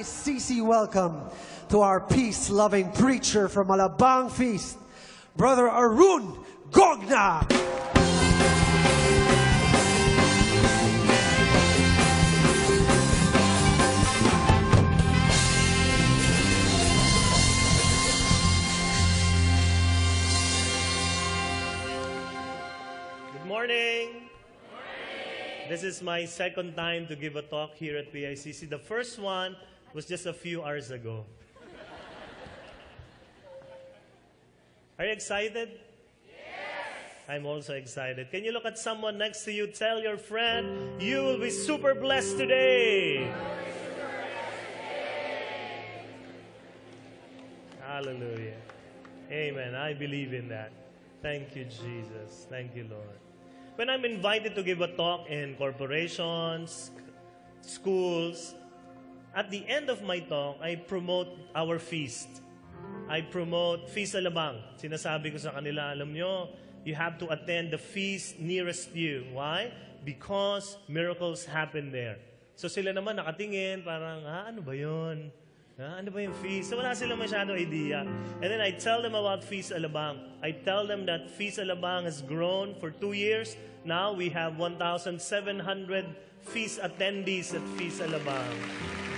PICC welcome to our peace-loving preacher from Alabang Feast, Brother Arun Gogna. Good morning. This is my second time to give a talk here at PICC. The first one was just a few hours ago. Are you excited? Yes. I'm also excited. Can you look at someone next to you? Tell your friend, you will be super blessed today. Hallelujah. Amen. I believe in that. Thank you, Jesus. Thank you, Lord. When I'm invited to give a talk in corporations, schools, at the end of my talk, I promote our feast. I promote Feast Alabang. Sinasabi ko sa kanila, alam nyo, you have to attend the feast nearest you. Why? Because miracles happen there. So sila naman nakatingin, parang, ah, ano ba yun? Ah, ano ba yung feast? So wala silang masyado idea. And then I tell them about Feast Alabang. I tell them that Feast Alabang has grown for two years. Now we have 1,700 feast attendees at Feast Alabang.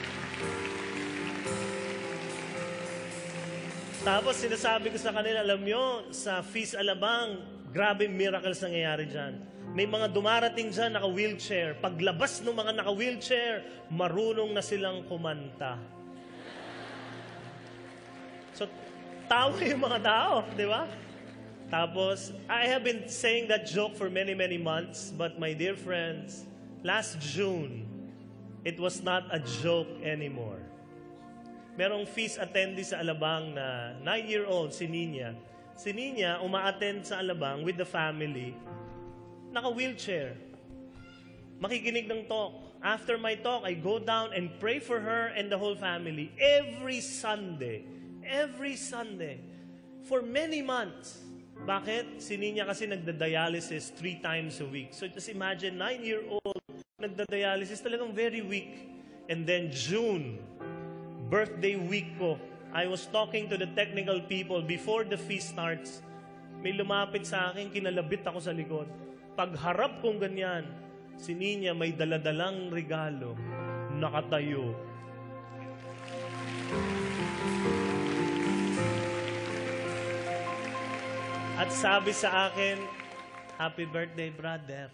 Tapos sinasabi ko sa kanila, alam nyo, sa Feast Alabang, grabe miracles nangyayari dyan. May mga dumarating dyan naka-wheelchair. Paglabas ng mga naka-wheelchair, marunong na silang kumanta. So, tawa yung mga tao, di ba? Tapos, I have been saying that joke for many, many months, but my dear friends, last June, it was not a joke anymore. Merong feast attendee sa Alabang na 9-year-old, si Nina. Si Nina, uma-attend sa Alabang with the family, naka-wheelchair. Makikinig ng talk. After my talk, I go down and pray for her and the whole family every Sunday. Every Sunday. For many months. Bakit? Si Nina kasi nagda-dialysis three times a week. So just imagine, nine-year-old, nagda-dialysis, talagang very weak. And then June, birthday week ko, I was talking to the technical people before the feast starts. May lumapit sa akin, kinalabit ako sa likod. Pagharap kong ganyan, si Nina may daladalang regalo, nakatayo. At sabi sa akin, Happy birthday, brother.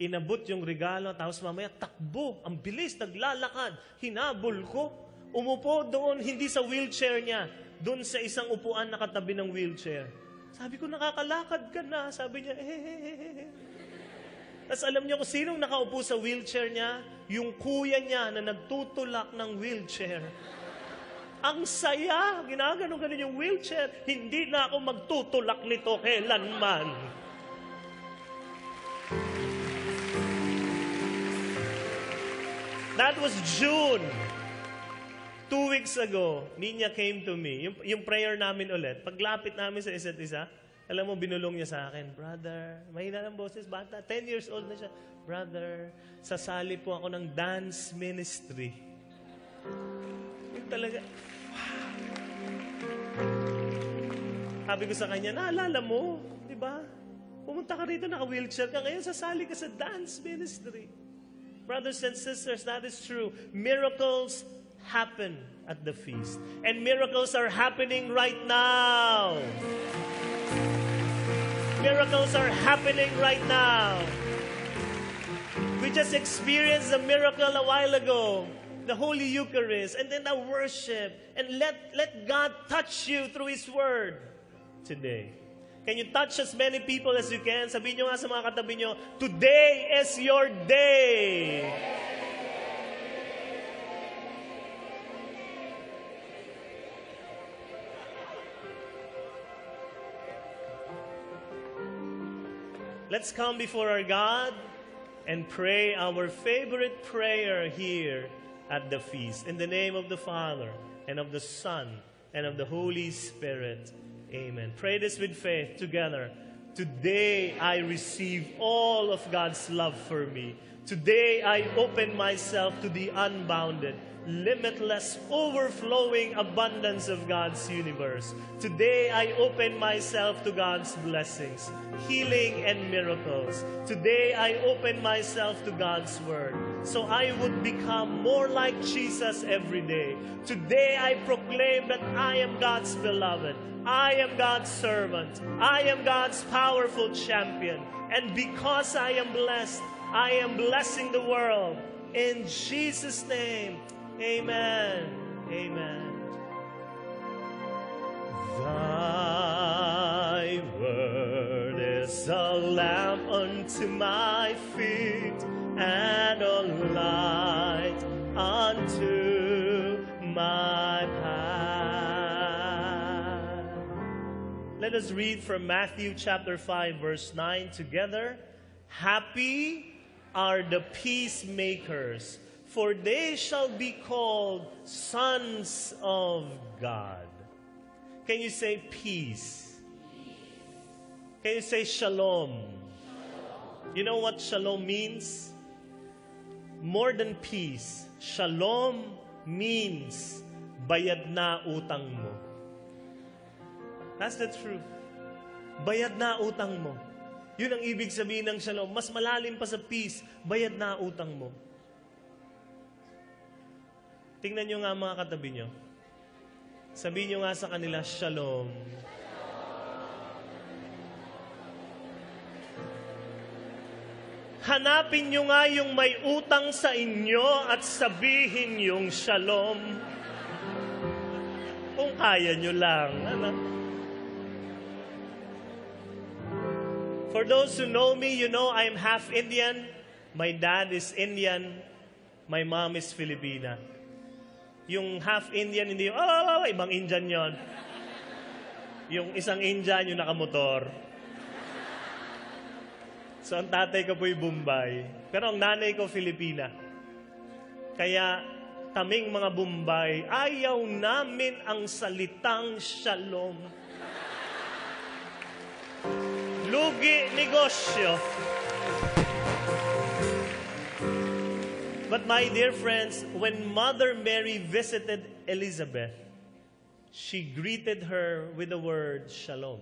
Inabot yung regalo, tapos mamaya takbo, ang bilis, naglalakad. Hinabol ko. Umupo doon, hindi sa wheelchair niya, doon sa isang upuan na katabi ng wheelchair. Sabi ko, nakakalakad ka na. Sabi niya, eh. Tapos alam niyo kung sinong nakaupo sa wheelchair niya? Yung kuya niya na nagtutulak ng wheelchair. Ang saya, ginaganon-ganon yung wheelchair. Hindi na ako magtutulak nito kailanman. That was June. Two weeks ago, Nina came to me. Yung, yung prayer namin ulit, paglapit namin sa isa't isa, alam mo, binulong niya sa akin, Brother, mahina ng boses, bata, 10 years old na siya. Brother, sasali po ako ng dance ministry. Yung talaga, Sabi ko sa kanya, naalala mo, di ba? Pumunta ka rito, naka-wheelchair ka. Ngayon, sasali ka sa dance ministry. Brothers and sisters, that is true. Miracles happen at the feast. And miracles are happening right now. Miracles are happening right now. We just experienced a miracle a while ago. The Holy Eucharist, and then the worship. And let, let God touch you through His Word today. Can you touch as many people as you can? Sabihin nyo nga sa mga katabi nyo, Today is your day! Let's come before our God and pray our favorite prayer here at the feast. In the name of the Father, and of the Son, and of the Holy Spirit. Amen. Pray this with faith together. Today I receive all of God's love for me. Today I open myself to the unbounded. Limitless, overflowing abundance of God's universe. Today, I open myself to God's blessings, healing, and miracles. Today, I open myself to God's word. So I would become more like Jesus every day. Today, I proclaim that I am God's beloved. I am God's servant. I am God's powerful champion. And because I am blessed, I am blessing the world. In Jesus' name, amen. Amen. Thy word is a lamp unto my feet and a light unto my path. Let us read from Matthew chapter 5, verse 9 together. Happy are the peacemakers, for they shall be called sons of God. Can you say peace? Can you say shalom? You know what shalom means? More than peace, shalom means bayad na utang mo. That's the truth. Bayad na utang mo. Yun ang ibig sabihin ng shalom. Mas malalim pa sa peace, bayad na utang mo. Tingnan nyo nga mga katabi nyo. Sabihin nyo nga sa kanila, shalom. Hanapin nyo nga yung may utang sa inyo at sabihin yung shalom. Kung kaya nyo lang. Ano? For those who know me, you know I'm half Indian. My dad is Indian. My mom is Filipina. Yung half Indian, hindi yung, oh, oh, oh, ibang Indian yon. Yung isang Indian, yung nakamotor. So, ang tatay ko po'y Bombay. Pero ang nanay ko, Filipina. Kaya, kaming mga Bombay, ayaw namin ang salitang shalom. Lugi negosyo. But my dear friends, when Mother Mary visited Elizabeth, she greeted her with the word shalom.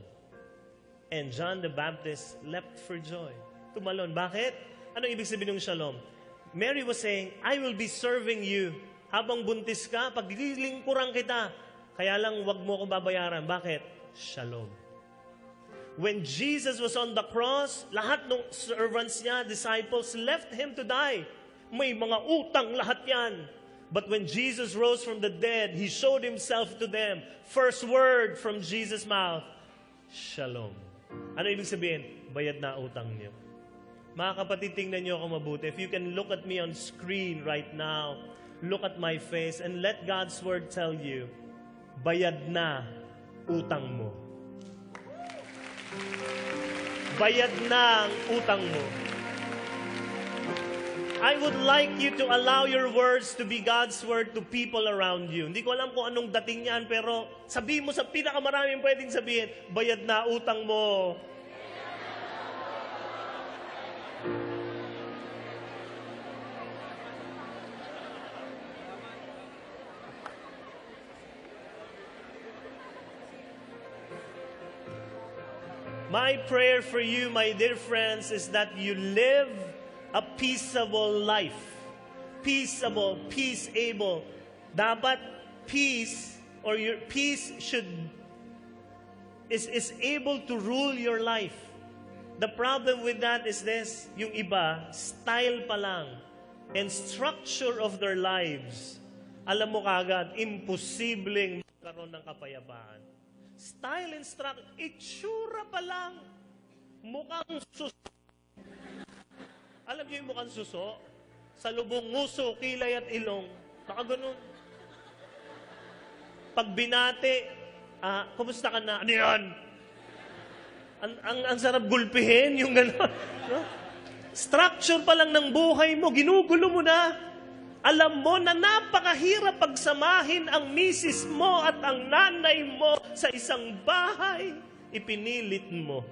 And John the Baptist leapt for joy. Tumalon. Bakit? Ano ibig sabihin ng shalom? Mary was saying, I will be serving you. Habang buntis ka, paglilingkuran kita. Kaya lang wag mo akong babayaran. Bakit? Shalom. When Jesus was on the cross, lahat ng servants niya, disciples, left Him to die. May mga utang lahat yan. But when Jesus rose from the dead, He showed Himself to them. First word from Jesus' mouth, Shalom. Ano ibig sabihin? Bayad na utang niyo. Mga kapatid, tingnan niyo ako mabuti. If you can look at me on screen right now, look at my face, and let God's Word tell you, bayad na utang mo. Bayad na ang utang mo. I would like you to allow your words to be God's word to people around you. Hindi ko alam kung anong dating yan, pero sabihin mo sa pinakamaraming pwedeng sabihin, bayad na utang mo. My prayer for you, my dear friends, is that you live a peaceable life. Peaceable, peaceable. Dapat peace or your peace should is is able to rule your life. The problem with that is this, yung iba, style pa lang and structure of their lives. Alam mo kagad, imposibleng magkaroon ng kapayapaan. Style and structure, itsura pa lang. Mukhang suso. Alam niyo yung mukhang suso? Sa lubong nguso, kilay at ilong. Nakaganon. Pag binati, ah, kumusta ka na? Ano yan? Ang, ang, ang sarap gulpihin, yung gano'n. No? Structure pa lang ng buhay mo, ginugulo mo na. Alam mo na napakahirap pagsamahin ang misis mo at ang nanay mo sa isang bahay. Ipinilit mo.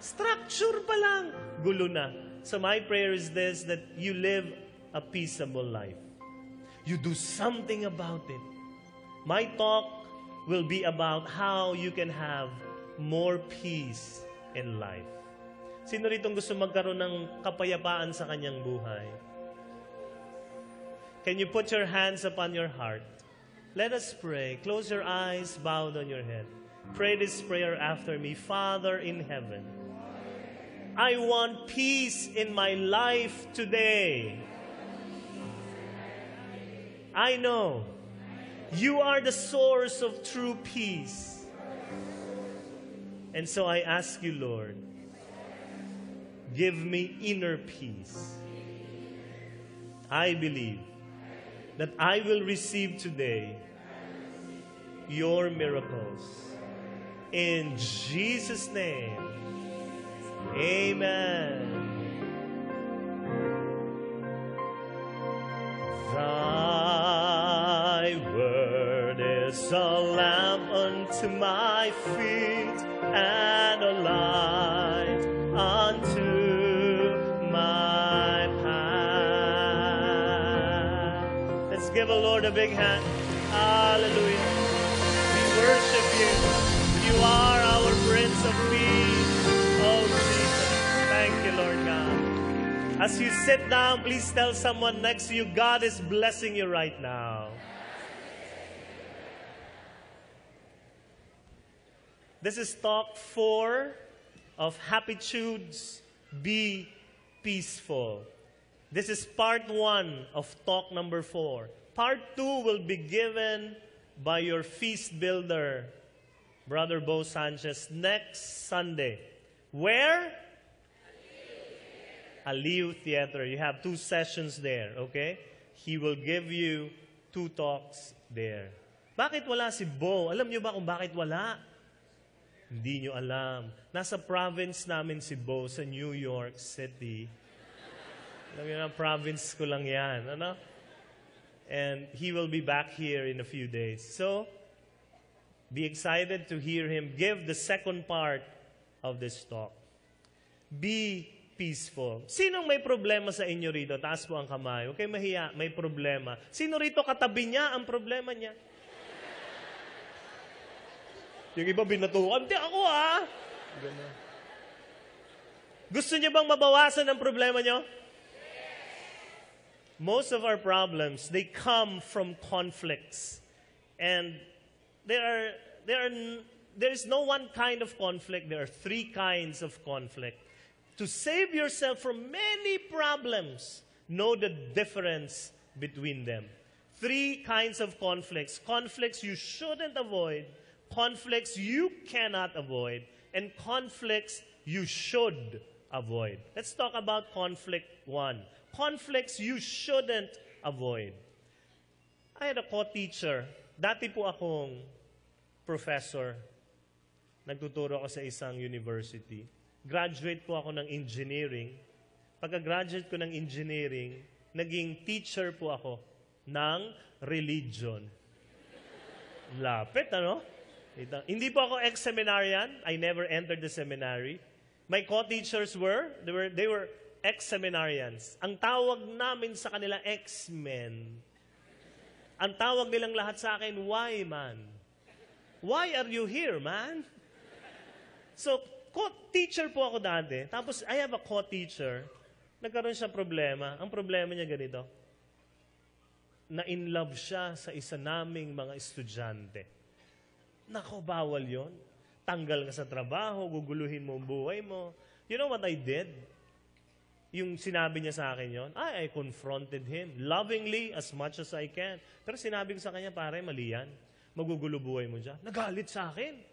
Structure pa lang. Gulo na. So my prayer is this, that you live a peaceable life. you do something about it. My talk will be about how you can have more peace in life. Sino rito gusto magkaroon ng kapayapaan sa kanyang buhay? Can you put your hands upon your heart? Let us pray. Close your eyes, bow down your head. Pray this prayer after me. Father in heaven, I want peace in my life today. I know you are the source of true peace. And so I ask you, Lord, give me inner peace. I believe that I will receive today your miracles. In Jesus' name, amen. Thy word is a lamp unto my feet and a light unto my path. Let's give a Lord a big hand. Hallelujah. We worship you. You are As you sit down, please tell someone next to you, God is blessing you right now. This is talk four of Happitudes Be Peaceful. This is part one of talk number four. Part two will be given by your feast builder, Brother Bo Sanchez, next Sunday. Where? Aliu Theater. You have two sessions there, okay? He will give you two talks there. Bakit wala si Bo? Alam niyo ba kung bakit wala? Hindi nyo alam. Nasa province namin si Bo sa New York City. Alam niyo na, province ko lang yan. Ano? And he will be back here in a few days. So, be excited to hear him give the second part of this talk. Be peaceful. Sinong may problema sa inyo rito? Taas po ang kamay. Okay, mahiya, may problema. Sino rito katabi niya ang problema niya? Yung iba binatukan, di ako ah. Ganun. Gusto niyo bang mabawasan ang problema niyo? Most of our problems, they come from conflicts. And there are, there are, there is no one kind of conflict. There are three kinds of conflict. To save yourself from many problems, know the difference between them. Three kinds of conflicts. Conflicts you shouldn't avoid, conflicts you cannot avoid, and conflicts you should avoid. Let's talk about conflict one. Conflicts you shouldn't avoid. I had a co-teacher. Dati po akong professor. Nagtuturo ako sa isang university. Graduate po ako ng engineering. Pagka-graduate ko ng engineering, naging teacher po ako ng religion. Lapit, ano? Hindi po ako ex-seminarian. I never entered the seminary. My co-teachers were, they were, they were ex-seminarians. Ang tawag namin sa kanila, X-Men. Ang tawag nilang lahat sa akin, why man? Why are you here, man? So, co-teacher po ako dati. Tapos, I have a co-teacher. Nagkaroon siya problema. Ang problema niya ganito. Na-in love siya sa isa naming mga estudyante. Nako, bawal yon. Tanggal ka sa trabaho, guguluhin mo ang buhay mo. You know what I did? Yung sinabi niya sa akin yon, I, I confronted him lovingly as much as I can. Pero sinabi ko sa kanya, pare, mali yan. Magugulo buhay mo dyan. Nagalit sa akin.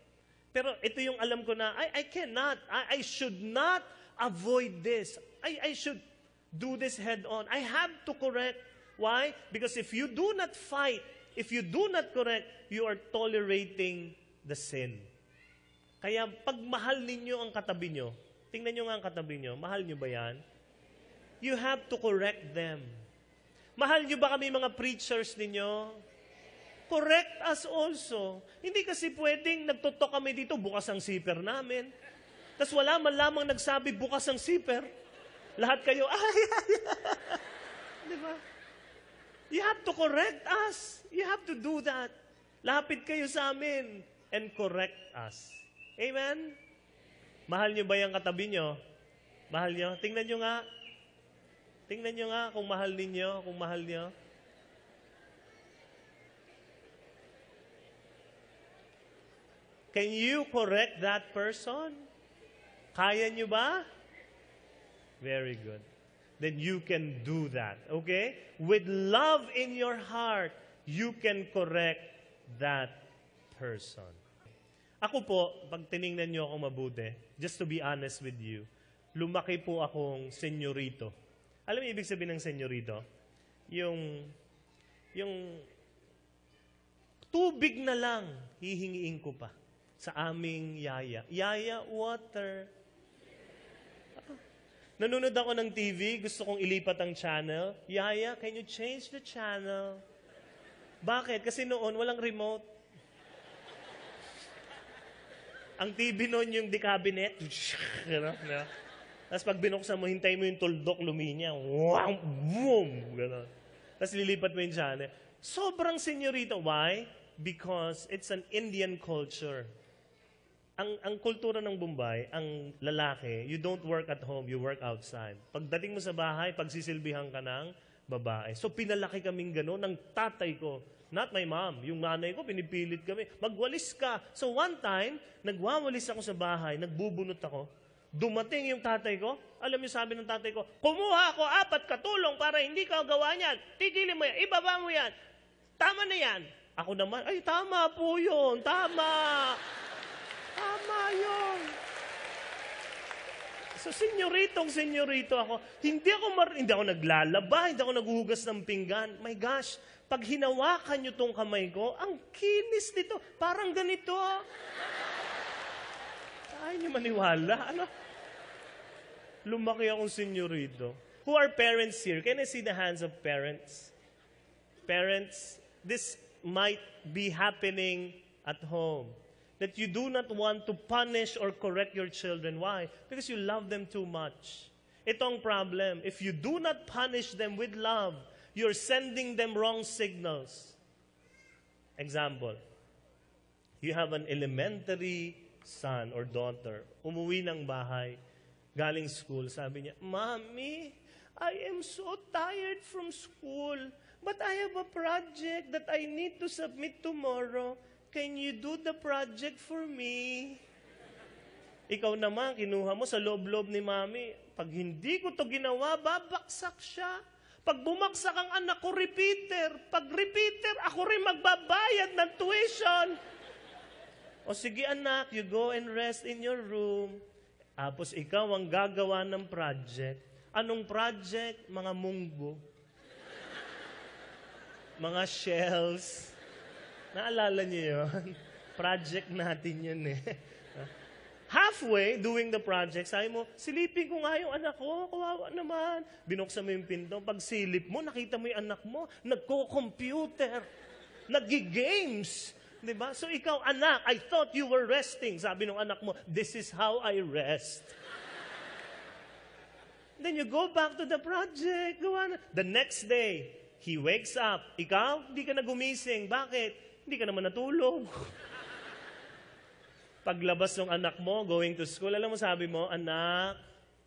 Pero ito yung alam ko na, I, I cannot, I, I should not avoid this. I, I should do this head on. I have to correct. Why? Because if you do not fight, if you do not correct, you are tolerating the sin. Kaya pag mahal ninyo ang katabi nyo, tingnan nyo nga ang katabi nyo, mahal nyo ba yan? You have to correct them. Mahal nyo ba kami mga preachers ninyo? Correct us also. Hindi kasi pwedeng nagtutok kami dito, bukas ang zipper namin. Tapos wala man lamang nagsabi, bukas ang zipper. Lahat kayo, ay, ay, ay. Di ba? You have to correct us. You have to do that. Lapit kayo sa amin and correct us. Amen? Mahal nyo ba yung katabi nyo? Mahal nyo? Tingnan nyo nga. Tingnan nyo nga kung mahal ninyo, kung mahal nyo. Can you correct that person? Kaya nyo ba? Very good. Then you can do that, okay? With love in your heart, you can correct that person. Ako po, pag tiningnan nyo ako mabuti, just to be honest with you, lumaki po akong senyorito. Alam mo ibig sabihin ng senyorito? Yung, yung tubig na lang, hihingiin ko pa sa aming yaya. Yaya, water. Nanonood ako ng TV, gusto kong ilipat ang channel. Yaya, can you change the channel? Bakit? Kasi noon, walang remote. Ang TV noon yung di cabinet. Gano'n, no? Tapos pag binuksan mo, hintay mo yung tuldok, luminya. Wow! Boom! Gano'n. Tapos lilipat mo yung channel. Sobrang senyorito. Why? Because it's an Indian culture. Ang, ang kultura ng Bombay, ang lalaki, you don't work at home, you work outside. Pagdating mo sa bahay, pagsisilbihan ka ng babae. So pinalaki kaming gano'n ng tatay ko. Not my mom. Yung nanay ko, pinipilit kami. Magwalis ka. So one time, nagwawalis ako sa bahay, nagbubunot ako. Dumating yung tatay ko. Alam niyo sabi ng tatay ko, kumuha ako apat katulong para hindi ka gawa niyan. Tigilin mo yan. Ibaba mo yan. Tama na yan. Ako naman, ay tama po yun. Tama. Tama yun. So, senyoritong senyorito ako. Hindi ako, mar- hindi ako naglalaba, hindi ako naghuhugas ng pinggan. My gosh, pag hinawakan nyo tong kamay ko, ang kinis nito. Parang ganito. Ayaw nyo maniwala. Ano? Lumaki akong senyorito. Who are parents here? Can I see the hands of parents? Parents, this might be happening at home. That you do not want to punish or correct your children. Why? Because you love them too much. Itong problem. If you do not punish them with love, you're sending them wrong signals. Example. You have an elementary son or daughter. Umuwi ng bahay. Galing school. Sabi niya, Mommy, I am so tired from school. But I have a project that I need to submit tomorrow. Can you do the project for me? Ikaw naman, kinuha mo sa loob-loob ni mami. Pag hindi ko to ginawa, babaksak siya. Pag bumagsak ang anak ko, repeater. Pag repeater, ako rin magbabayad ng tuition. O sige anak, you go and rest in your room. Tapos ikaw ang gagawa ng project. Anong project? Mga munggo. Mga shells. Naalala niyo yun? Project natin yun eh. Halfway doing the project, sabi mo, silipin ko nga yung anak ko, kawawa naman. Binuksan mo yung pinto, pag silip mo, nakita mo yung anak mo, nagko-computer, nag-games. Di ba? So ikaw, anak, I thought you were resting. Sabi ng anak mo, this is how I rest. Then you go back to the project. Gawa na. The next day, he wakes up. Ikaw, hindi ka na gumising. Bakit? Hindi ka naman natulog. Paglabas ng anak mo, going to school, alam mo sabi mo, anak,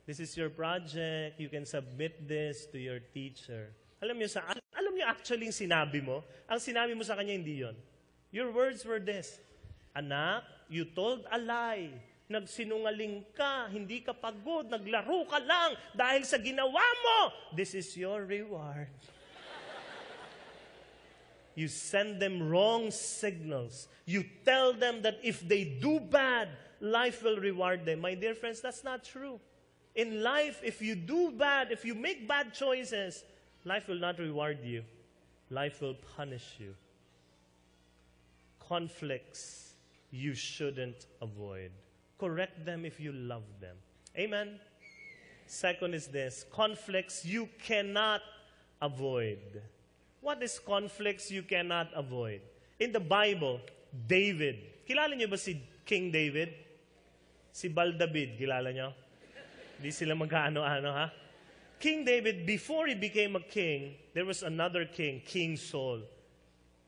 this is your project. You can submit this to your teacher. Alam niyo sa alam niyo actually yung sinabi mo, ang sinabi mo sa kanya hindi 'yon. Your words were this. Anak, you told a lie. Nagsinungaling ka, hindi ka pagod, naglaro ka lang dahil sa ginawa mo. This is your reward. You send them wrong signals. You tell them that if they do bad, life will reward them. My dear friends, that's not true. In life, if you do bad, if you make bad choices, life will not reward you. Life will punish you. Conflicts you shouldn't avoid. Correct them if you love them. Amen. Second is this conflicts you cannot avoid. What is conflicts you cannot avoid? In the Bible, David. Kilala niyo ba si King David? Si Baldavid, kilala niyo? Hindi sila magkaano-ano, ha? King David, before he became a king, there was another king, King Saul.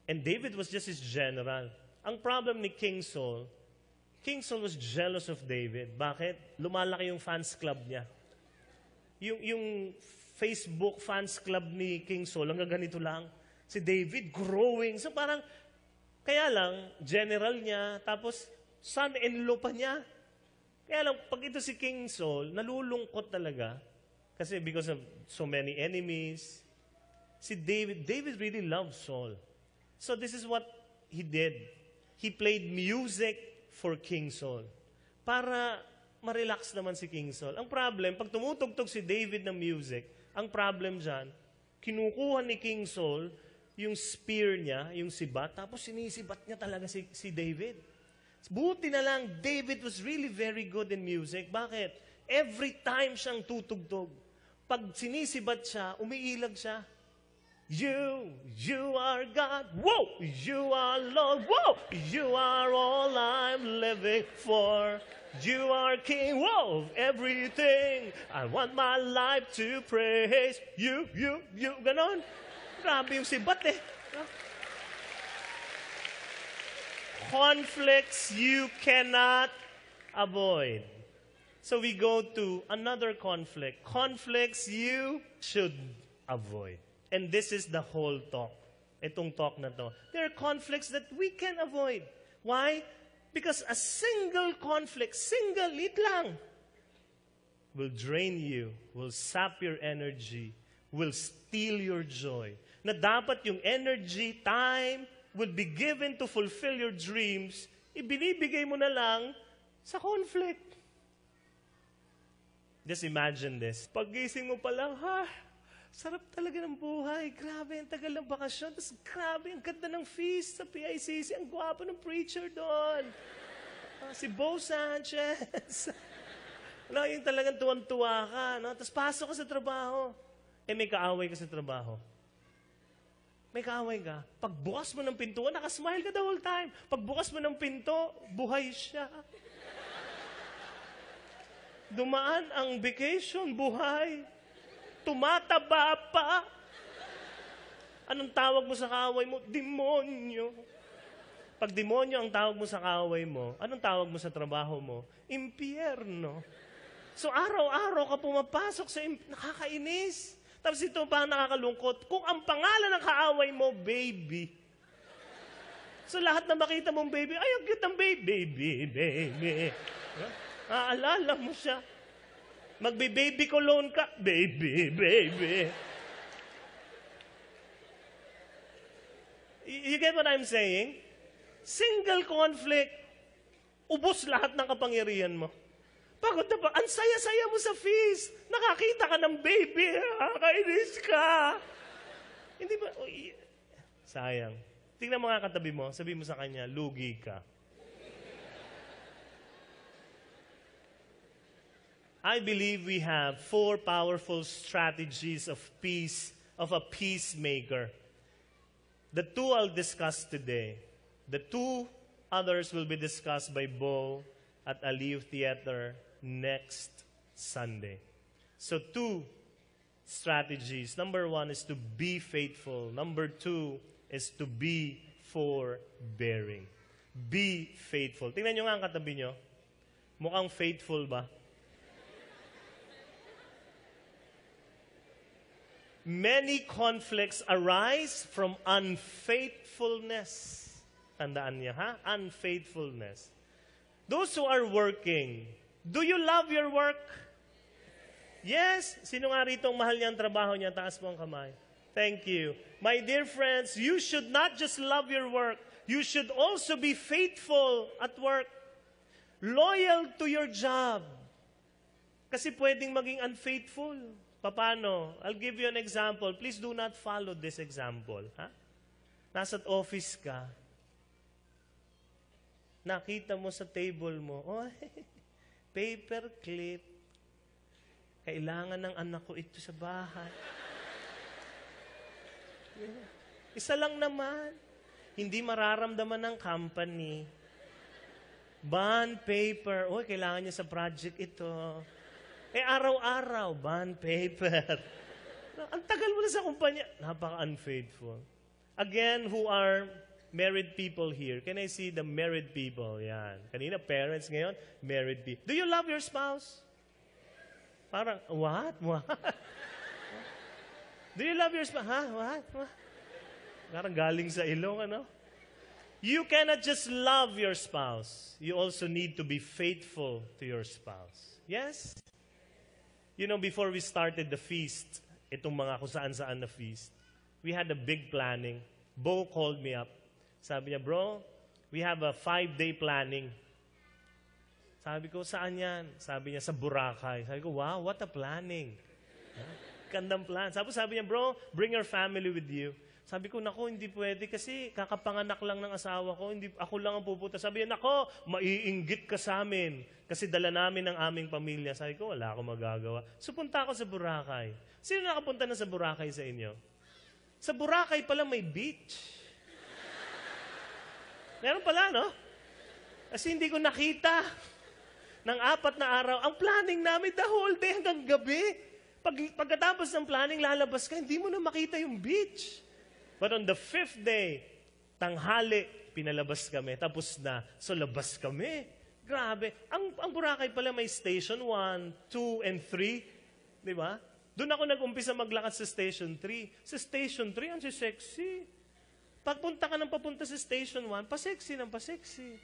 And David was just his general. Ang problem ni King Saul, King Saul was jealous of David. Bakit? Lumalaki yung fans club niya. Yung, yung Facebook fans club ni King Saul, hanggang ganito lang. Si David growing. So parang, kaya lang, general niya, tapos son-in-law pa niya. Kaya lang, pag ito si King Saul, nalulungkot talaga. Kasi because of so many enemies. Si David, David really loved Saul. So this is what he did. He played music for King Saul. Para ma-relax naman si King Saul. Ang problem, pag tumutugtog si David ng music, ang problem dyan, kinukuha ni King Saul yung spear niya, yung sibat, tapos sinisibat niya talaga si, si David. Buti na lang, David was really very good in music. Bakit? Every time siyang tutugtog, pag sinisibat siya, umiilag siya. You, you are God. Whoa! You are Lord. Whoa! You are all I'm living for. You are King. Of everything. I want my life to praise you, you, you. Ganon. Grabe yung sibat eh. Conflicts you cannot avoid. So we go to another conflict. Conflicts you should avoid. And this is the whole talk. Itong talk na to. There are conflicts that we can avoid. Why? Because a single conflict, single, lit lang, will drain you, will sap your energy, will steal your joy. Na dapat yung energy, time, will be given to fulfill your dreams, ibinibigay mo na lang sa conflict. Just imagine this. Pagising mo pa lang, ha, sarap talaga ng buhay. Grabe, ang tagal ng bakasyon. Tapos grabe, ang ganda ng feast sa PICC. Ang gwapo ng preacher doon. Ah, si Bo Sanchez. no, yung talagang tuwan-tuwa ka. No? Tapos pasok ka sa trabaho. Eh, may kaaway ka sa trabaho. May kaaway ka. Pagbukas mo ng pintuan, nakasmile ka the whole time. Pagbukas mo ng pinto, buhay siya. Dumaan ang vacation, buhay. Tumataba pa. Anong tawag mo sa kaaway mo? Demonyo. Pag demonyo ang tawag mo sa kaaway mo, anong tawag mo sa trabaho mo? Impyerno. So araw-araw ka pumapasok sa imp- nakakainis. Tapos ito pa nakakalungkot. Kung ang pangalan ng kaaway mo, baby. So lahat na makita mong baby, ay, ang cute ng baby, baby, baby. Aalala mo siya. Magbe-baby cologne ka, baby, baby. You get what I'm saying? Single conflict, ubos lahat ng kapangyarihan mo. Pagod na ba? Ang saya-saya mo sa feast. Nakakita ka ng baby. Kainis ka. Hindi ba? Uy, sayang. Tingnan mo nga katabi mo. Sabi mo sa kanya, lugi ka. I believe we have four powerful strategies of peace, of a peacemaker. The two I'll discuss today. The two others will be discussed by Bo at Aliv Theater next Sunday. So, two strategies. Number one is to be faithful. Number two is to be forbearing. Be faithful. Tingnan nyo nga ang katabi nyo. Mukhang faithful ba? Many conflicts arise from unfaithfulness. Tandaan niya, ha? Unfaithfulness. Those who are working, do you love your work? Yes. Sino nga rito ang mahal niya ang trabaho niya? Taas mo ang kamay. Thank you. My dear friends, you should not just love your work. You should also be faithful at work. Loyal to your job. Kasi pwedeng maging unfaithful. Paano? I'll give you an example. Please do not follow this example. Ha? Nasa office ka. Nakita mo sa table mo, oh, paper clip. Kailangan ng anak ko ito sa bahay. Isa lang naman. Hindi mararamdaman ng company. Bond paper. Oh, kailangan niya sa project ito. Eh, araw-araw, bond paper. Ang tagal mo na sa kumpanya. Napaka-unfaithful. Again, who are married people here? Can I see the married people? Yan. Kanina, parents ngayon, married people. Do you love your spouse? Parang, what? What? Do you love your spouse? Ha? What? What? Parang galing sa ilong, ano? You cannot just love your spouse. You also need to be faithful to your spouse. Yes? You know, before we started the feast, itong mga kung saan-saan na feast, we had a big planning. Bo called me up. Sabi niya, bro, we have a five-day planning. Sabi ko, saan yan? Sabi niya, sa Boracay. Sabi ko, wow, what a planning. Huh? Gandang plan. Sabi, sabi niya, bro, bring your family with you. Sabi ko, nako, hindi pwede kasi kakapanganak lang ng asawa ko, hindi, ako lang ang pupunta. Sabi niya, nako, maiinggit ka sa amin kasi dala namin ang aming pamilya. Sabi ko, wala akong magagawa. So punta ako sa Boracay. Sino nakapunta na sa Boracay sa inyo? Sa Boracay pala may beach. Meron pala, no? Kasi hindi ko nakita ng apat na araw. Ang planning namin the whole day hanggang gabi. Pag, pagkatapos ng planning, lalabas ka, hindi mo na makita yung beach. But on the fifth day, tanghali, pinalabas kami. Tapos na. So, labas kami. Grabe. Ang, ang Boracay pala may station 1, 2, and 3. Di ba? Doon ako nag-umpisa maglakad sa station 3. Sa station 3, ang sexy. Pagpunta ka ng papunta sa station 1, pa-sexy ng pa-sexy.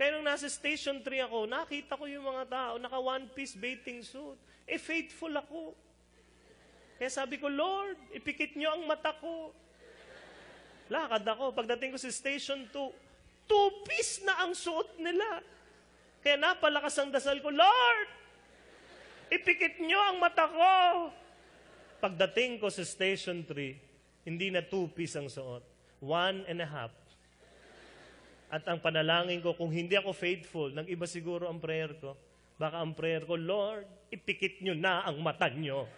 Kaya nung nasa station 3 ako, nakita ko yung mga tao, naka one-piece bathing suit. Eh, faithful ako. Kaya sabi ko, Lord, ipikit nyo ang mata ko. Lakad ako. Pagdating ko sa station 2, two-piece na ang suot nila. Kaya napalakas ang dasal ko, Lord, ipikit nyo ang mata ko. Pagdating ko sa station 3, hindi na two-piece ang suot. One and a half. At ang panalangin ko, kung hindi ako faithful, nag-iba siguro ang prayer ko. Baka ang prayer ko, Lord, ipikit nyo na ang mata nyo.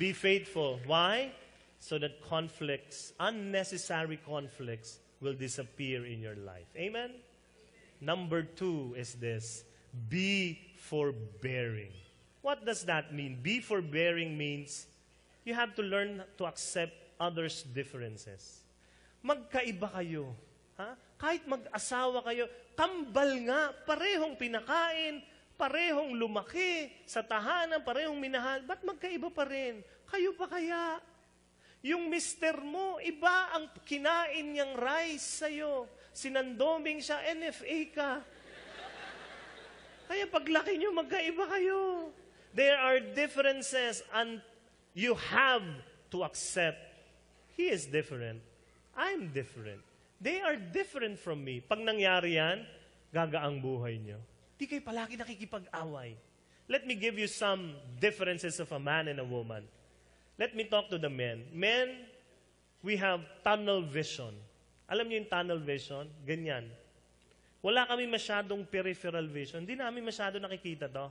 Be faithful. Why? So that conflicts, unnecessary conflicts, will disappear in your life. Amen? Number two is this be forbearing. What does that mean? Be forbearing means you have to learn to accept others' differences. Magkaiba kayo. Ha? Kahit mag-asawa kayo, kambal nga, parehong pinakain, parehong lumaki, sa tahanan, parehong minahal, ba't magkaiba pa rin? Kayo pa kaya? Yung mister mo, iba ang kinain niyang rice sa'yo. Sinandoming siya, NFA ka. Kaya paglaki niyo, magkaiba kayo. There are differences and you have to accept. He is different. I'm different. They are different from me. Pag nangyari yan, gagaang buhay niyo. Di kayo palagi nakikipag-away. Let me give you some differences of a man and a woman. Let me talk to the men. Men, we have tunnel vision. Alam niyo yung tunnel vision? Ganyan. Wala kami masyadong peripheral vision. Hindi namin masyado nakikita to.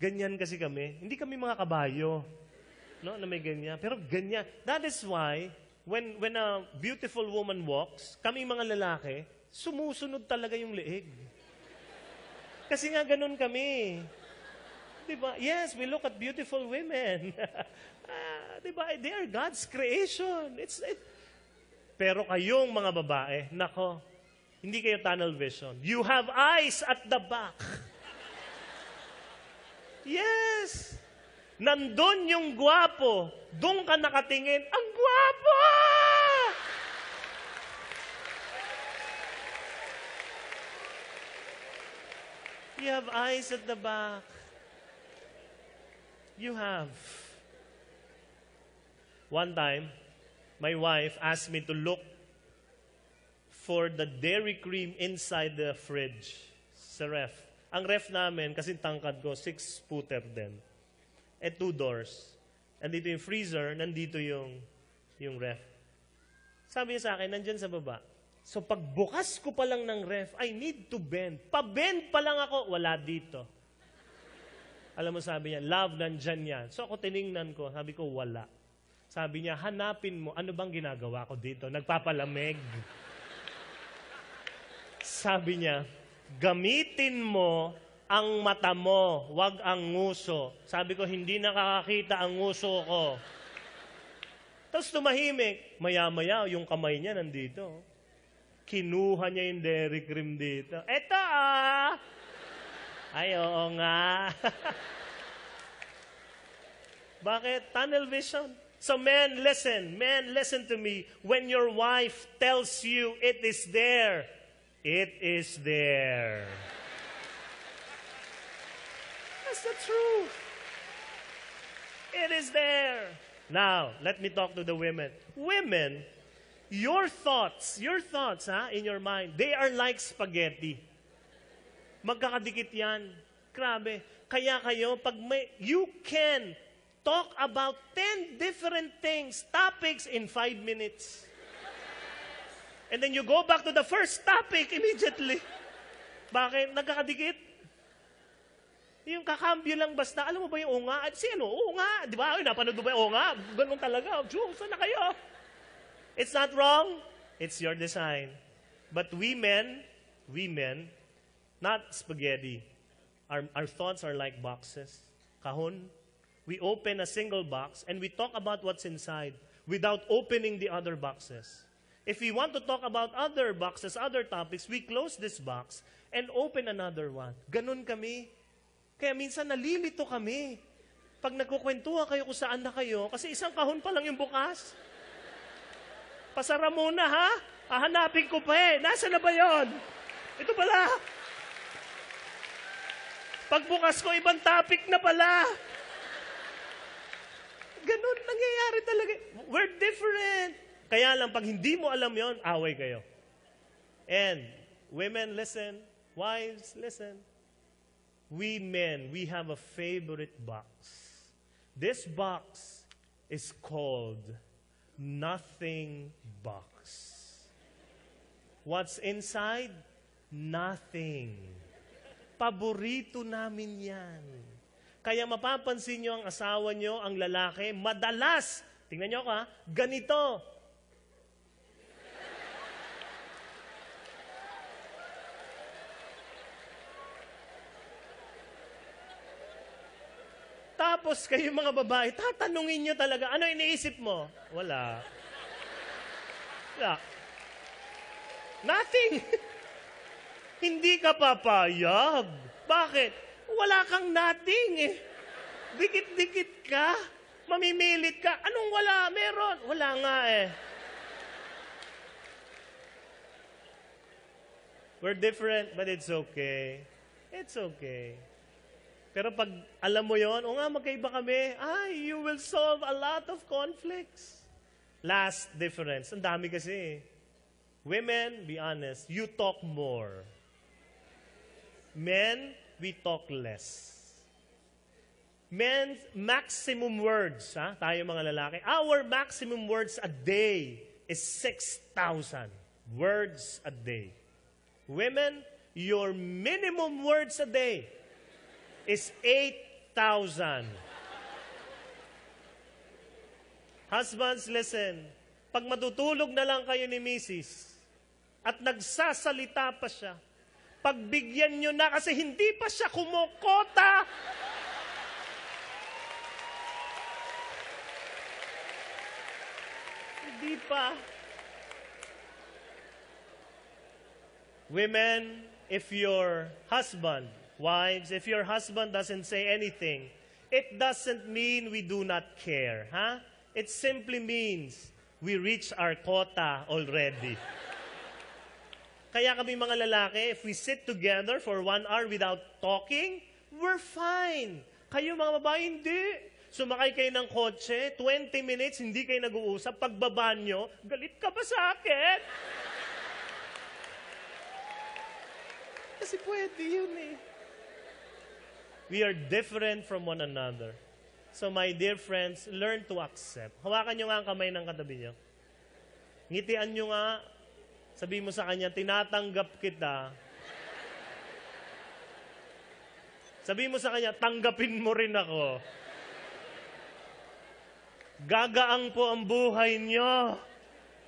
Ganyan kasi kami. Hindi kami mga kabayo. No, na may ganyan. Pero ganyan. That is why, when, when a beautiful woman walks, kami mga lalaki, sumusunod talaga yung leeg. Kasi nga ganun kami. Diba? Yes, we look at beautiful women. ah, diba? They are God's creation. It's, it, pero kayong mga babae, nako, hindi kayo tunnel vision. You have eyes at the back. Yes! Nandun yung gwapo. Doon ka nakatingin. Ang gwapo! You have eyes at the back. You have. One time, my wife asked me to look for the dairy cream inside the fridge sa ref. Ang ref namin, kasi tangkad ko, six-footer din. Eh, two doors. Nandito yung freezer, nandito yung, yung ref. Sabi niya sa akin, nandyan sa baba. So pagbukas ko pa lang ng ref, I need to bend. Pa-bend pa lang ako, wala dito. Alam mo, sabi niya, love, nandyan yan. So ako tiningnan ko, sabi ko, wala. Sabi niya, hanapin mo, ano bang ginagawa ko dito? Nagpapalamig. Sabi niya, gamitin mo ang mata mo, wag ang nguso. Sabi ko, hindi nakakakita ang nguso ko. Tapos tumahimik. Maya-maya, yung kamay niya nandito. Kinuha niya yung dairy cream dito. Eto ah! Ay, oo nga. Bakit? Tunnel vision. So men, listen. Men, listen to me. When your wife tells you it is there, it is there. That's the truth. It is there. Now, let me talk to the women. Women, your thoughts, your thoughts ha, in your mind, they are like spaghetti. Magkakadikit yan. Grabe. Kaya kayo, pag may, you can talk about 10 different things, topics in 5 minutes. And then you go back to the first topic immediately. Bakit? Nagkakadikit? Yung kakambyo lang basta, alam mo ba yung unga? At si ano, unga, di ba? Ay, napanood mo ba yung unga? Ganun talaga. Diyos, saan na kayo? It's not wrong. It's your design. But we men, we men, not spaghetti. Our, our thoughts are like boxes. Kahon. We open a single box and we talk about what's inside without opening the other boxes. If we want to talk about other boxes, other topics, we close this box and open another one. Ganun kami. Kaya minsan nalilito kami. Pag nagkukwentuhan kayo kung saan na kayo, kasi isang kahon pa lang yung bukas. Pasara muna ha. Hahanapin ko pa eh. Nasaan na ba yon? Ito pala. Pagbukas ko, ibang topic na pala. Ganun nangyayari talaga. We're different. Kaya lang, pag hindi mo alam yon, away kayo. And, women, listen. Wives, listen. We men, we have a favorite box. This box is called Nothing Box. What's inside? Nothing. Paborito namin yan. Kaya mapapansin nyo ang asawa nyo, ang lalaki, madalas, tingnan nyo ha, ganito. Tapos kayo mga babae, tatanungin nyo talaga, ano iniisip mo? Wala. Wala. Nothing. Hindi ka papayag. Bakit? Wala kang nothing eh. Dikit-dikit ka. Mamimilit ka. Anong wala? Meron. Wala nga eh. We're different, but it's okay. It's okay. Pero pag alam mo yon, o nga, magkaiba kami, ay, you will solve a lot of conflicts. Last difference, ang dami kasi. Women, be honest, you talk more. Men, we talk less. Men's maximum words, ha? tayo mga lalaki, our maximum words a day is 6,000 words a day. Women, your minimum words a day is 8,000. Husbands, listen. Pag matutulog na lang kayo ni Mrs. at nagsasalita pa siya, pagbigyan nyo na kasi hindi pa siya kumukota. Hindi pa. Women, if your husband, wives, if your husband doesn't say anything, it doesn't mean we do not care. Huh? It simply means we reach our quota already. Kaya kami mga lalaki, if we sit together for one hour without talking, we're fine. Kayo mga babae, hindi. Sumakay kayo ng kotse, 20 minutes, hindi kayo nag-uusap. Pagbaba nyo, galit ka ba sa akin? Kasi pwede yun eh. We are different from one another. So my dear friends, learn to accept. Hawakan nyo nga ang kamay ng katabi nyo. Ngitian nyo nga. Sabi mo sa kanya, tinatanggap kita. Sabi mo sa kanya, tanggapin mo rin ako. Gagaang po ang buhay nyo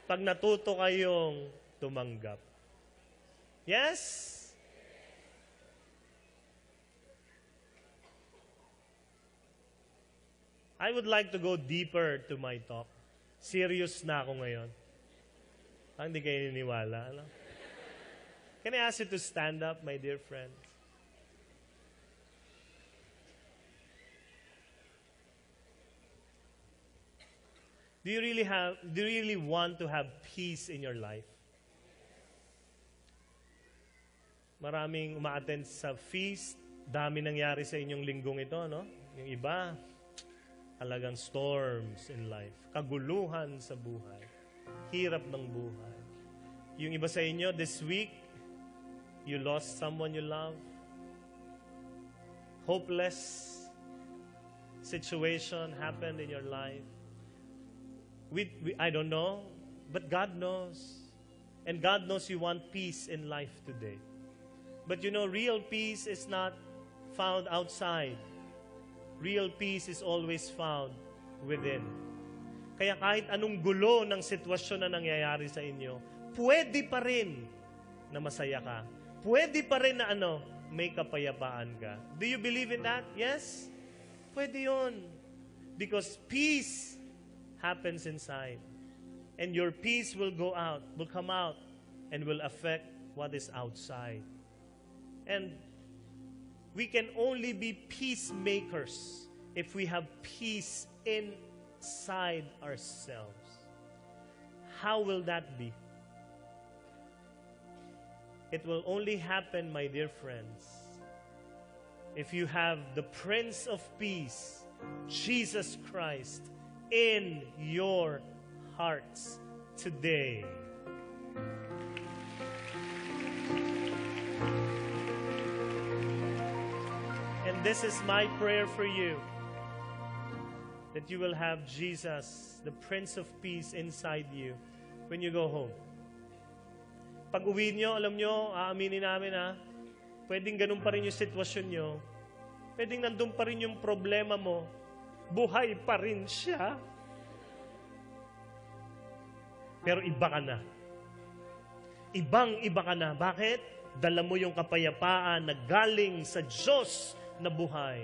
pag natuto kayong tumanggap. Yes? I would like to go deeper to my talk. Serious na ako ngayon. Parang hindi kayo niniwala. Ano? Can I ask you to stand up, my dear friends? Do you really have do you really want to have peace in your life? Maraming umaattend sa feast, dami nangyari sa inyong linggong ito, no? Yung iba, talagang storms in life, kaguluhan sa buhay, hirap ng buhay. Yung iba sa inyo, this week, you lost someone you love, hopeless situation happened in your life. We, we, I don't know, but God knows. And God knows you want peace in life today. But you know, real peace is not found outside. Real peace is always found within. Kaya kahit anong gulo ng sitwasyon na nangyayari sa inyo, pwede pa rin na masaya ka. Pwede pa rin na ano, may kapayapaan ka. Do you believe in that? Yes? Pwede yun. Because peace happens inside. And your peace will go out, will come out, and will affect what is outside. And we can only be peacemakers if we have peace inside ourselves. How will that be? It will only happen, my dear friends, if you have the Prince of Peace, Jesus Christ, in your hearts today. This is my prayer for you that you will have Jesus, the Prince of Peace, inside you when you go home. Pag uwi nyo, alam nyo, aaminin namin ha, pwedeng ganun pa rin yung sitwasyon nyo, pwedeng nandun pa rin yung problema mo, buhay pa rin siya. Pero iba ka na. Ibang iba ka na. Bakit? Dala mo yung kapayapaan na galing sa Diyos na buhay.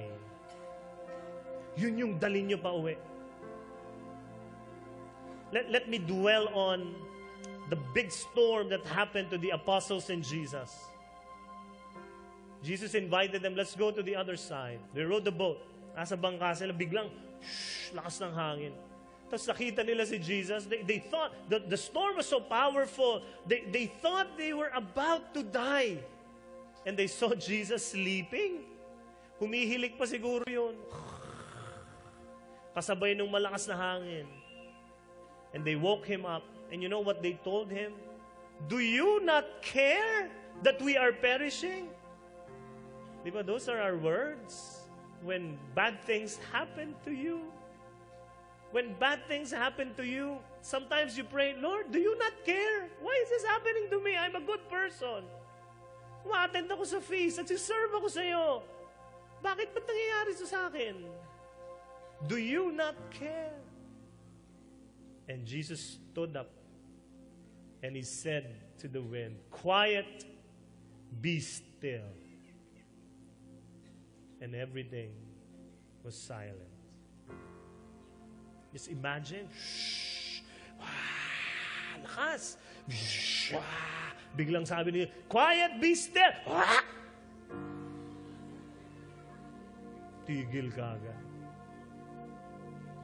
Yun yung dalin nyo pa uwi. Let, let me dwell on the big storm that happened to the apostles and Jesus. Jesus invited them, let's go to the other side. They rode the boat. Nasa bangka sila, biglang, shh, lakas ng hangin. Tapos nakita nila si Jesus. They, they thought, the, the storm was so powerful, they, they thought they were about to die. And they saw Jesus sleeping. Humihilik pa siguro yun. Kasabay nung malakas na hangin. And they woke him up. And you know what they told him? Do you not care that we are perishing? Di ba, those are our words when bad things happen to you. When bad things happen to you, sometimes you pray, Lord, do you not care? Why is this happening to me? I'm a good person. Umattend ako sa feast, nagsiserve ako sa iyo. Bakit ba't nangyayari ito sa akin? Do you not care? And Jesus stood up and he said to the wind, Quiet, be still. And everything was silent. Just imagine, shh, wah, lakas. Shh, wah. Biglang sabi niya, quiet, be still. Wah. Tigil ka agad.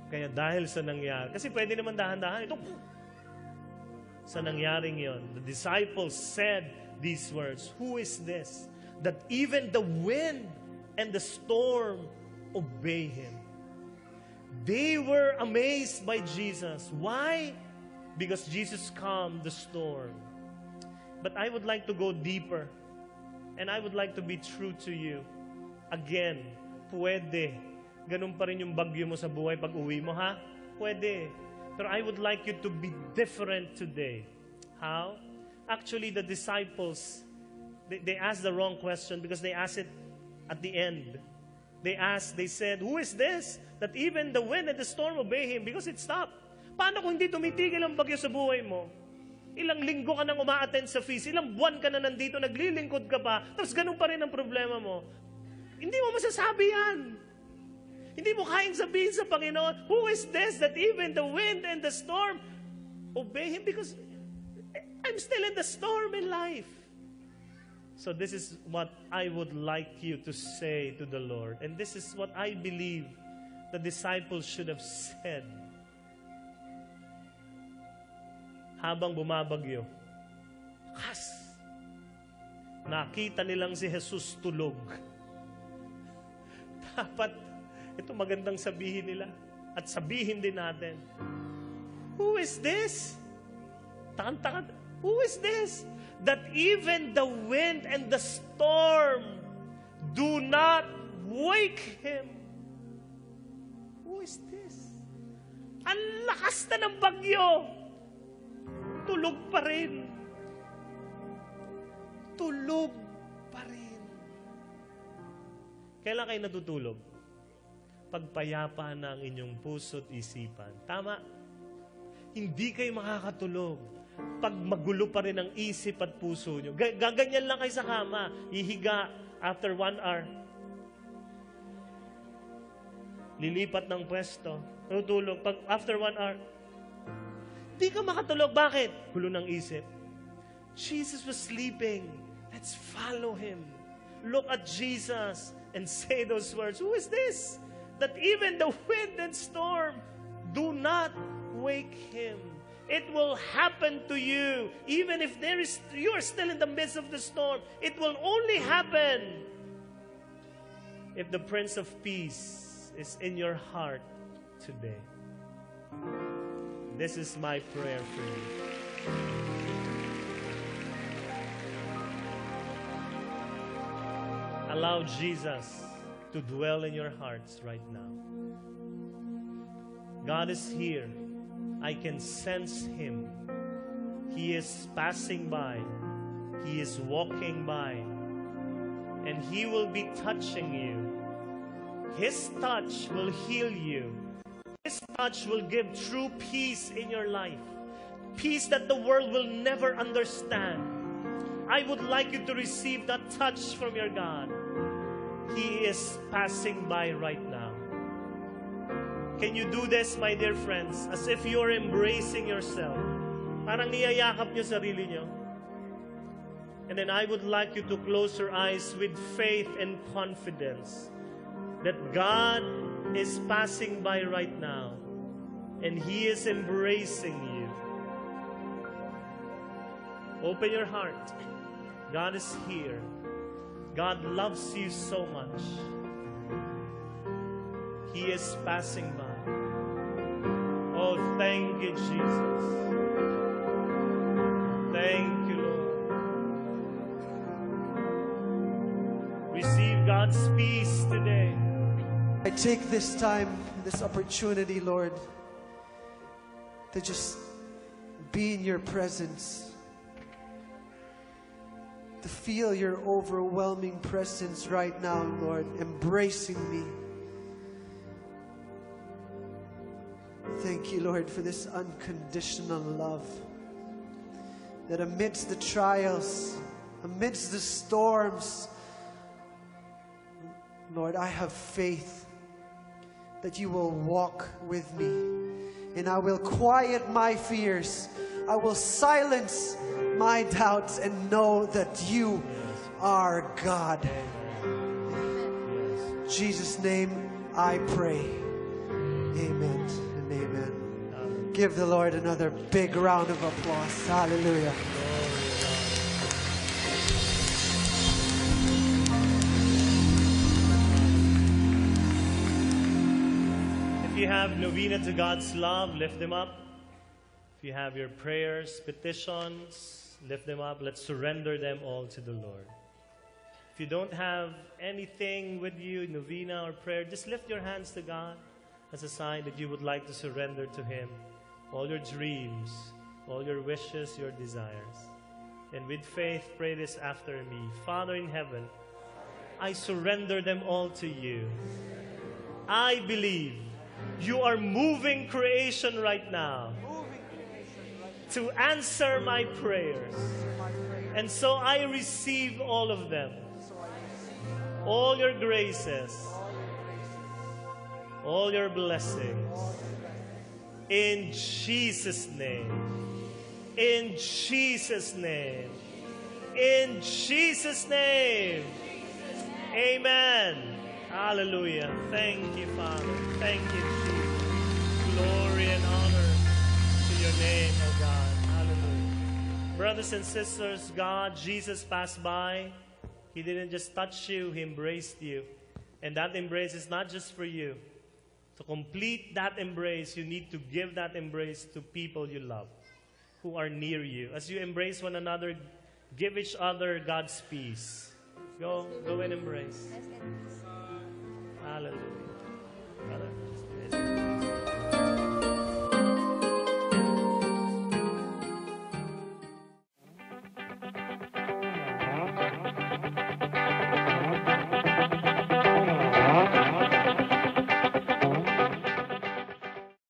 Kaya dahil sa nangyari, kasi pwede naman dahan-dahan, ito, sa nangyaring yon, the disciples said these words, Who is this? That even the wind and the storm obey him. They were amazed by Jesus. Why? Because Jesus calmed the storm. But I would like to go deeper. And I would like to be true to you. Again, pwede. Ganun pa rin yung bagyo mo sa buhay pag uwi mo, ha? Pwede. Pero I would like you to be different today. How? Actually, the disciples, they, they asked the wrong question because they asked it at the end. They asked, they said, Who is this? That even the wind and the storm obey him because it stopped. Paano kung hindi tumitigil ang bagyo sa buhay mo? Ilang linggo ka nang umaattend sa feast, ilang buwan ka na nandito, naglilingkod ka pa, tapos ganun pa rin ang problema mo. Hindi mo masasabi yan. Hindi mo kayang sabihin sa Panginoon, Who is this that even the wind and the storm obey Him? Because I'm still in the storm in life. So this is what I would like you to say to the Lord. And this is what I believe the disciples should have said. Habang bumabagyo, kas, nakita nilang si Jesus tulog. Dapat, ito magandang sabihin nila. At sabihin din natin, Who is this? Takan-takan, who is this? That even the wind and the storm do not wake him. Who is this? Ang lakas na ng bagyo. Tulog pa rin. Tulog Kailan kayo natutulog? Pagpayapa na ang inyong puso't isipan. Tama? Hindi kayo makakatulog pag magulo pa rin ang isip at puso nyo. Ga- Gaganyan lang kayo sa kama. Ihiga after one hour. Lilipat ng pwesto. Tutulog. Pag after one hour, di ka makatulog. Bakit? Gulo ng isip. Jesus was sleeping. Let's follow Him. Look at Jesus and say those words. Who is this? That even the wind and storm do not wake Him. It will happen to you. Even if there is, you are still in the midst of the storm, it will only happen if the Prince of Peace is in your heart today. This is my prayer for you. Allow Jesus to dwell in your hearts right now. God is here. I can sense Him. He is passing by. He is walking by. And He will be touching you. His touch will heal you. His touch will give true peace in your life. Peace that the world will never understand. I would like you to receive that touch from your God. He is passing by right now. Can you do this, my dear friends, as if you're embracing yourself? Parang niyayakap niyo sarili niyo. And then I would like you to close your eyes with faith and confidence that God is passing by right now and He is embracing you. Open your heart. God is here. God loves you so much. He is passing by. Oh, thank you, Jesus. Thank you, Lord. Receive God's peace today. I take this time, this opportunity, Lord, to just be in your presence, to feel your overwhelming presence right now, Lord, embracing me. Thank you, Lord, for this unconditional love. That amidst the trials, amidst the storms, Lord, I have faith that you will walk with me. And I will quiet my fears. I will silence my doubts and know that you are God. In Jesus' name I pray. Amen and amen. Give the Lord another big round of applause. Hallelujah. If you have novena to God's love, lift them up. If you have your prayers, petitions, lift them up. Let's surrender them all to the Lord. If you don't have anything with you, novena or prayer, just lift your hands to God as a sign that you would like to surrender to Him all your dreams, all your wishes, your desires. And with faith, pray this after me Father in heaven, I surrender them all to you. I believe you are moving creation right now. To answer my prayers. And so I receive all of them. All your graces. All your blessings. In Jesus' name. In Jesus' name. In Jesus' name. Amen. Hallelujah. Thank you, Father. Thank you, your name, O God. Hallelujah. Brothers and sisters, God, Jesus passed by. He didn't just touch you, He embraced you. And that embrace is not just for you. To complete that embrace, you need to give that embrace to people you love who are near you. As you embrace one another, give each other God's peace. Go, go and embrace. Hallelujah.